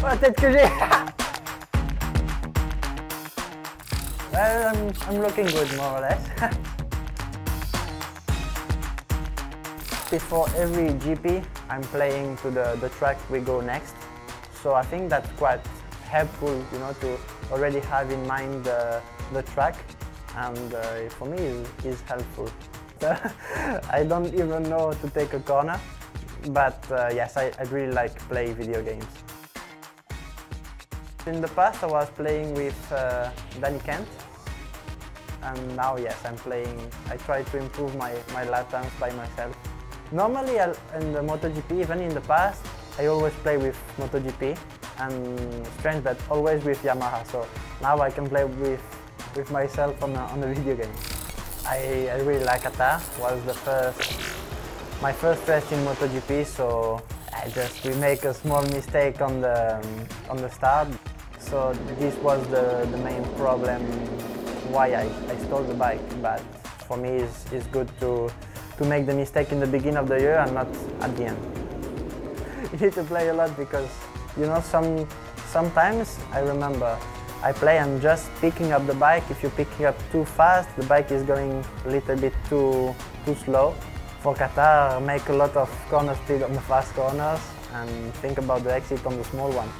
Oh, tête que j'ai Well, I'm, I'm looking good, more or less. Before every GP, I'm playing to the, the track we go next. So I think that's quite helpful, you know, to already have in mind the, the track. And uh, for me, is helpful. I don't even know how to take a corner, but uh, yes, I, I really like play video games. In the past, I was playing with uh, Danny Kent, and now yes, I'm playing. I try to improve my my lap times by myself. Normally, I'll, in the MotoGP, even in the past, I always play with MotoGP, and strange, but always with Yamaha. So now I can play with with myself on a, on a video game. I, I really like Qatar. Was the first my first race in MotoGP, so I just we make a small mistake on the on the start. So this was the, the main problem why I, I stole the bike. But for me, it's, it's good to to make the mistake in the beginning of the year and not at the end. you need to play a lot because you know some sometimes I remember I play and just picking up the bike. If you pick up too fast, the bike is going a little bit too too slow. For Qatar, make a lot of corner speed on the fast corners and think about the exit on the small one.